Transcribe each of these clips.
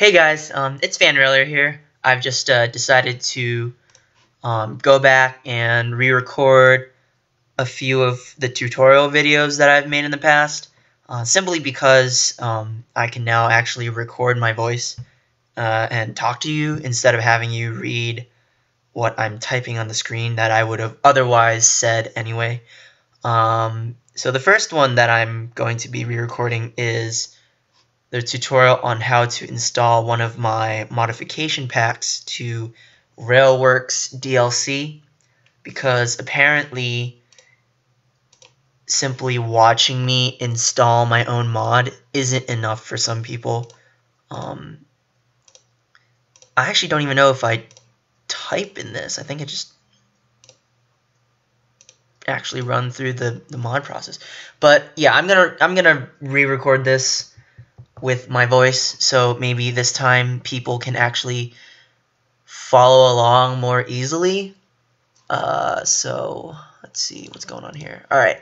Hey guys, um, it's FanRailer here. I've just uh, decided to um, go back and re-record a few of the tutorial videos that I've made in the past, uh, simply because um, I can now actually record my voice uh, and talk to you instead of having you read what I'm typing on the screen that I would have otherwise said anyway. Um, so the first one that I'm going to be re-recording is the tutorial on how to install one of my modification packs to Railworks DLC because apparently simply watching me install my own mod isn't enough for some people. Um, I actually don't even know if I type in this. I think I just actually run through the, the mod process. But yeah, I'm gonna I'm gonna re-record this with my voice, so maybe this time people can actually follow along more easily. Uh, so let's see what's going on here. All right.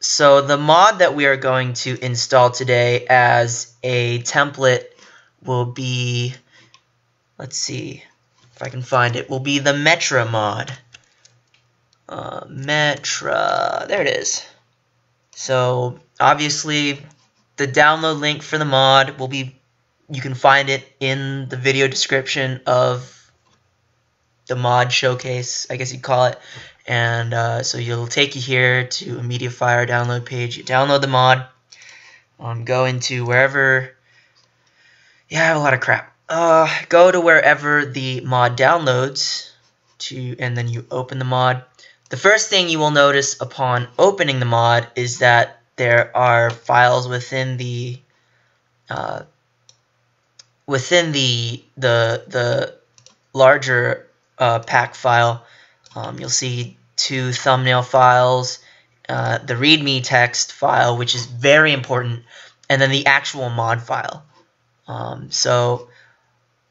So the mod that we are going to install today as a template will be, let's see if I can find it, will be the Metra mod. Uh, Metra, there it is. So obviously the download link for the mod will be you can find it in the video description of the mod showcase I guess you'd call it. And uh, so you'll take you here to a Mediafire download page. You download the mod. Um, go into wherever. Yeah I have a lot of crap. Uh, go to wherever the mod downloads to and then you open the mod the first thing you will notice upon opening the mod is that there are files within the uh, within the the the larger uh, pack file. Um, you'll see two thumbnail files, uh, the README text file, which is very important, and then the actual mod file. Um, so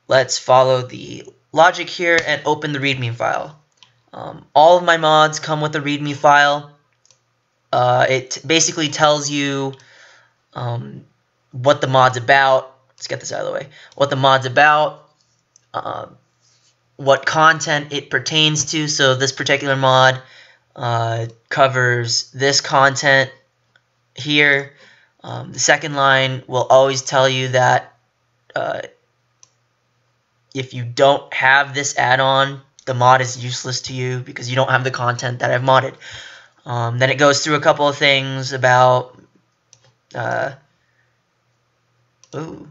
let's follow the logic here and open the README file. Um, all of my mods come with a README file. Uh, it basically tells you um, what the mod's about. Let's get this out of the way. What the mod's about, uh, what content it pertains to. So this particular mod uh, covers this content here. Um, the second line will always tell you that uh, if you don't have this add-on, the mod is useless to you because you don't have the content that I've modded. Um, then it goes through a couple of things about, uh, ooh.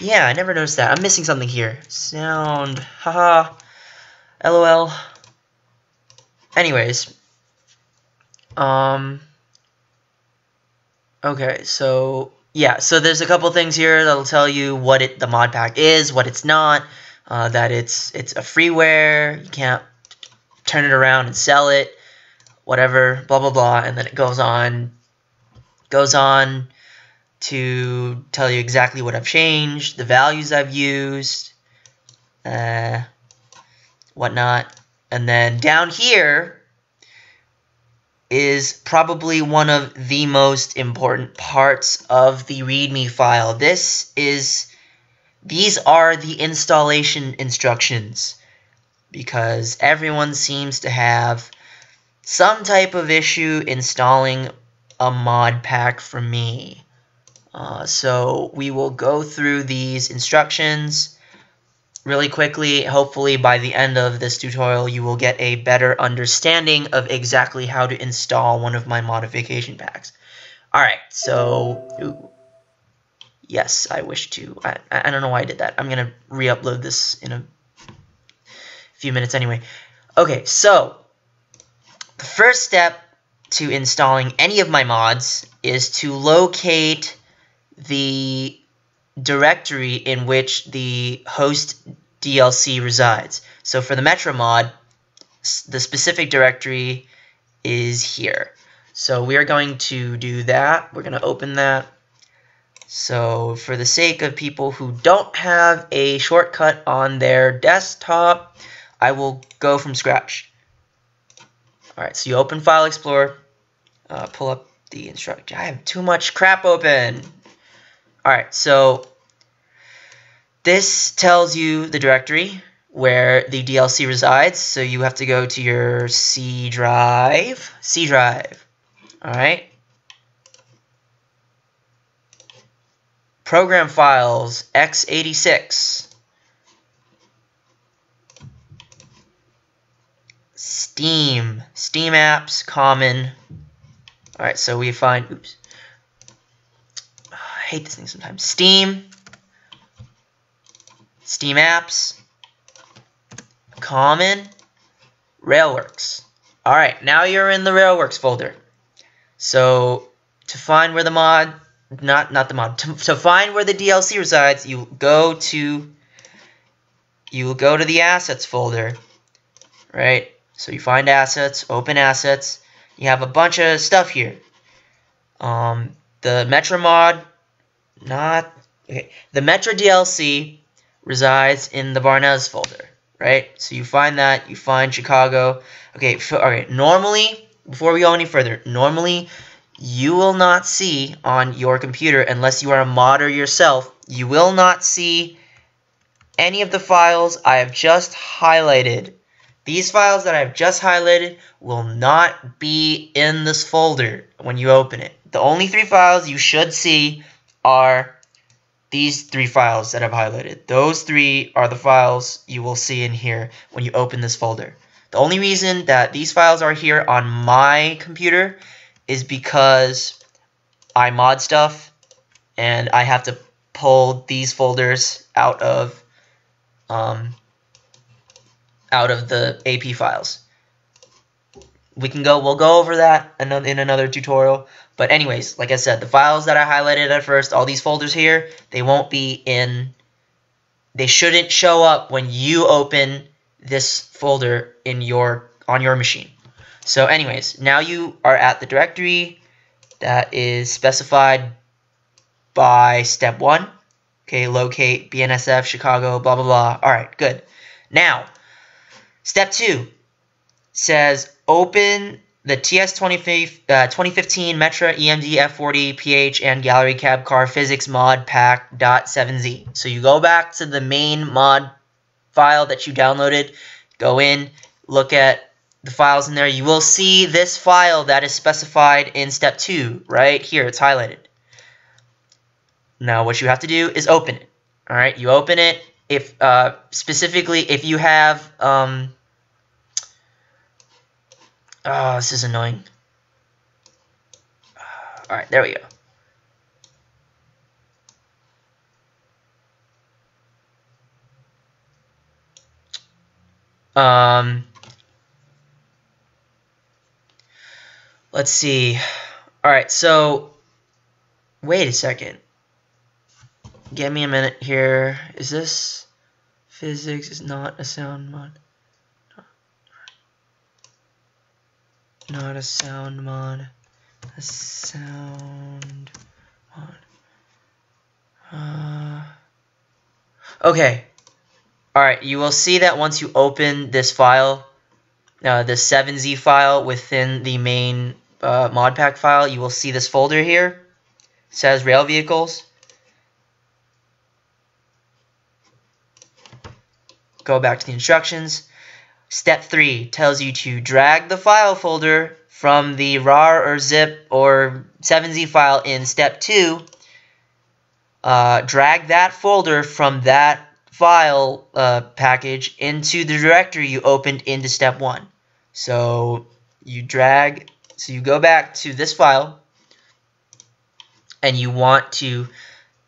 Yeah, I never noticed that. I'm missing something here. Sound, haha, lol. Anyways, um, okay, so, yeah, so there's a couple things here that'll tell you what it, the mod pack is, what it's not, uh, that it's it's a freeware, you can't turn it around and sell it, whatever, blah blah blah, and then it goes on goes on to tell you exactly what I've changed, the values I've used, uh, whatnot, and then down here is probably one of the most important parts of the README file. This is these are the installation instructions because everyone seems to have some type of issue installing a mod pack from me. Uh, so we will go through these instructions really quickly. Hopefully by the end of this tutorial you will get a better understanding of exactly how to install one of my modification packs. Alright, so... Ooh. Yes, I wish to. I, I don't know why I did that. I'm going to re-upload this in a few minutes anyway. Okay, so the first step to installing any of my mods is to locate the directory in which the host DLC resides. So for the Metra mod, the specific directory is here. So we are going to do that. We're going to open that. So for the sake of people who don't have a shortcut on their desktop, I will go from scratch. Alright, so you open File Explorer, uh, pull up the instruct. I have too much crap open. Alright, so this tells you the directory where the DLC resides. So you have to go to your C drive. C drive. Alright. Program files x86. Steam. Steam apps, common. Alright, so we find, oops. I hate this thing sometimes. Steam. Steam apps. Common. Railworks. Alright, now you're in the Railworks folder. So, to find where the mod, not not the mod, to, to find where the DLC resides, you go to, you will go to the assets folder, right? So you find assets, open assets, you have a bunch of stuff here. Um, the Metra mod, not, okay, the Metra DLC resides in the Barnez folder, right? So you find that, you find Chicago. Okay, okay, normally, before we go any further, normally you will not see on your computer, unless you are a modder yourself, you will not see any of the files I have just highlighted these files that I've just highlighted will not be in this folder when you open it. The only three files you should see are these three files that I've highlighted. Those three are the files you will see in here when you open this folder. The only reason that these files are here on my computer is because I mod stuff and I have to pull these folders out of um, out of the AP files. We can go, we'll go over that in another tutorial. But anyways, like I said, the files that I highlighted at first, all these folders here, they won't be in, they shouldn't show up when you open this folder in your, on your machine. So anyways, now you are at the directory that is specified by step one. Okay, locate BNSF Chicago, blah, blah, blah. All right, good. Now, Step 2 says open the TS 2015 uh, Metra EMD F40 PH and Gallery Cab Car Physics Mod Pack .7z. So you go back to the main mod file that you downloaded, go in, look at the files in there. You will see this file that is specified in step 2 right here. It's highlighted. Now what you have to do is open it. All right, you open it. If uh, specifically if you have um, Oh, this is annoying. Alright, there we go. Um, let's see. Alright, so, wait a second. Give me a minute here. Is this physics is not a sound mod? not a sound mod, a sound mod. Uh, okay. Alright, you will see that once you open this file, uh, the 7z file within the main uh, modpack file, you will see this folder here. It says rail vehicles. Go back to the instructions. Step 3 tells you to drag the file folder from the RAR or zip or 7z file in step 2. Uh, drag that folder from that file uh, package into the directory you opened into step 1. So you drag, so you go back to this file and you want to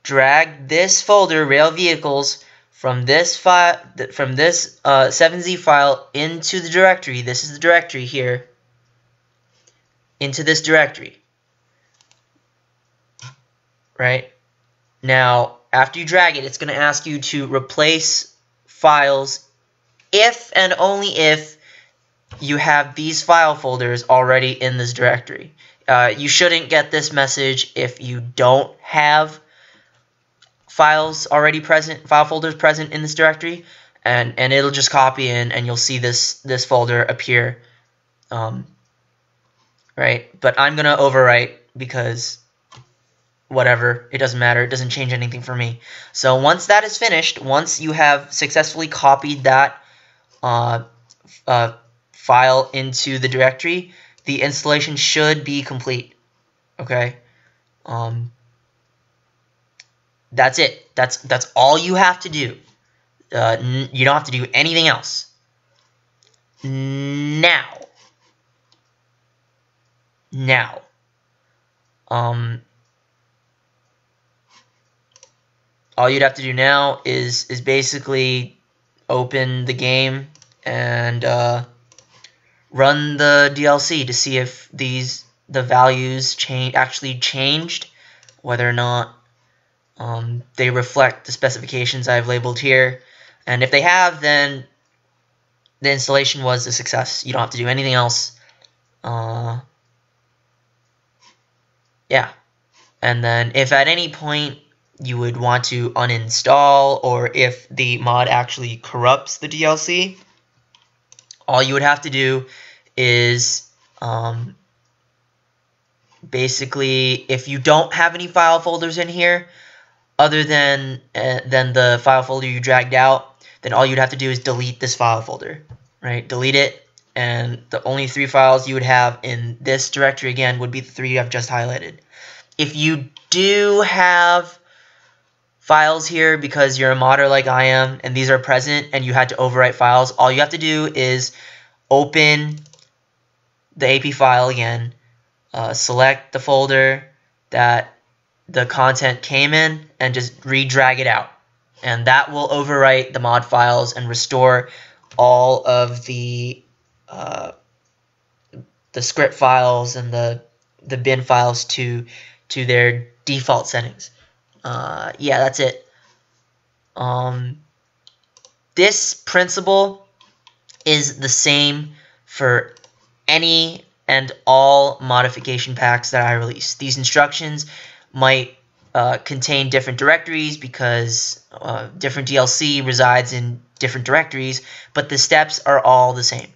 drag this folder, rail vehicles, from this file from this uh, 7z file into the directory. This is the directory here. Into this directory. Right? Now after you drag it it's going to ask you to replace files if and only if you have these file folders already in this directory uh, you shouldn't get this message if you don't have files already present, file folders present in this directory, and and it'll just copy in, and you'll see this this folder appear. Um, right, but I'm gonna overwrite because whatever, it doesn't matter, it doesn't change anything for me. So once that is finished, once you have successfully copied that uh, uh, file into the directory, the installation should be complete. Okay, um, that's it. That's that's all you have to do. Uh, you don't have to do anything else. Now, now, um, all you'd have to do now is is basically open the game and uh, run the DLC to see if these the values change actually changed, whether or not um, they reflect the specifications I've labeled here. And if they have, then the installation was a success. You don't have to do anything else. Uh, yeah. And then if at any point you would want to uninstall or if the mod actually corrupts the DLC, all you would have to do is um, basically if you don't have any file folders in here other than uh, than the file folder you dragged out then all you'd have to do is delete this file folder right? Delete it and the only three files you would have in this directory again would be the three I've just highlighted. If you do have files here because you're a modder like I am and these are present and you had to overwrite files, all you have to do is open the AP file again, uh, select the folder that the content came in and just re-drag it out. And that will overwrite the mod files and restore all of the uh, the script files and the the bin files to to their default settings uh, yeah, that's it. Um, this principle is the same for any and all modification packs that I release. These instructions might uh, contain different directories because uh, different DLC resides in different directories, but the steps are all the same.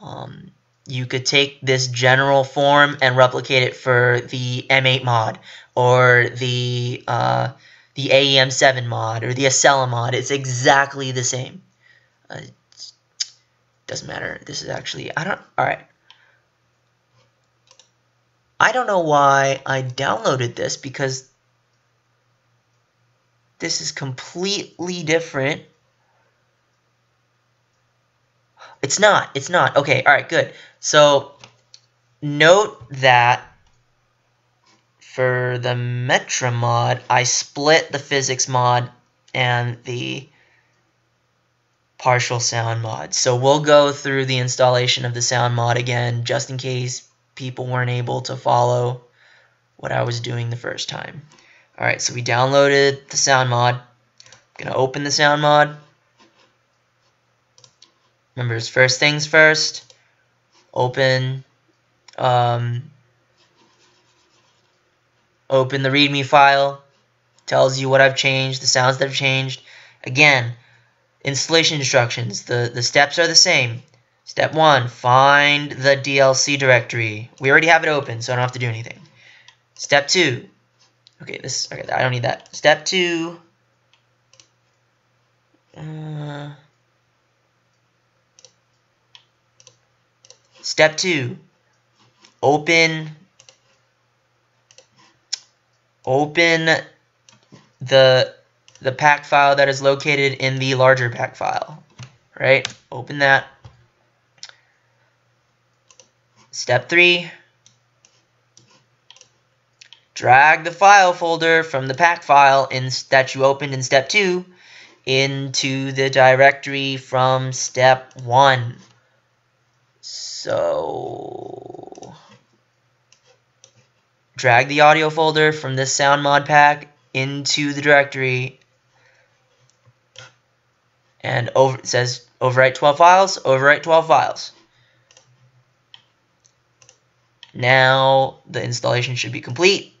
Um, you could take this general form and replicate it for the M8 mod or the uh, the AEM7 mod or the Acela mod. It's exactly the same. Uh, doesn't matter. This is actually I don't. All right. I don't know why I downloaded this because this is completely different. It's not. It's not. Okay. All right. Good. So note that for the Metra mod, I split the physics mod and the partial sound mod. So we'll go through the installation of the sound mod again, just in case people weren't able to follow what I was doing the first time. Alright, so we downloaded the sound mod. I'm going to open the sound mod. Remember, first things first. Open um, Open the README file. Tells you what I've changed, the sounds that have changed. Again, installation instructions. The, the steps are the same. Step 1, find the DLC directory. We already have it open, so I don't have to do anything. Step 2, okay, this, okay, I don't need that. Step 2, uh, step 2, open open the the pack file that is located in the larger pack file right? Open that. Step 3 drag the file folder from the pack file in, that you opened in step 2 into the directory from step 1 so drag the audio folder from this sound mod pack into the directory and over it says overwrite 12 files, overwrite 12 files. Now the installation should be complete.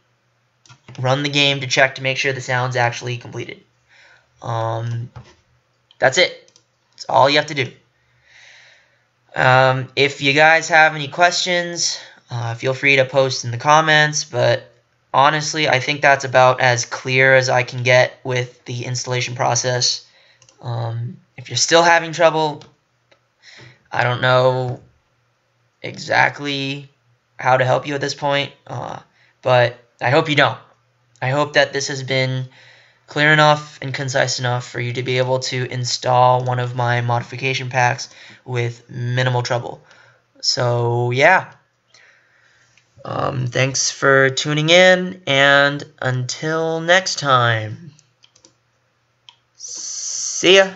Run the game to check to make sure the sound's actually completed. Um, that's it. That's all you have to do. Um, if you guys have any questions, uh, feel free to post in the comments, but honestly, I think that's about as clear as I can get with the installation process. Um, if you're still having trouble, I don't know exactly how to help you at this point, uh, but I hope you don't. I hope that this has been clear enough and concise enough for you to be able to install one of my modification packs with minimal trouble. So, yeah. Um, thanks for tuning in, and until next time, see ya.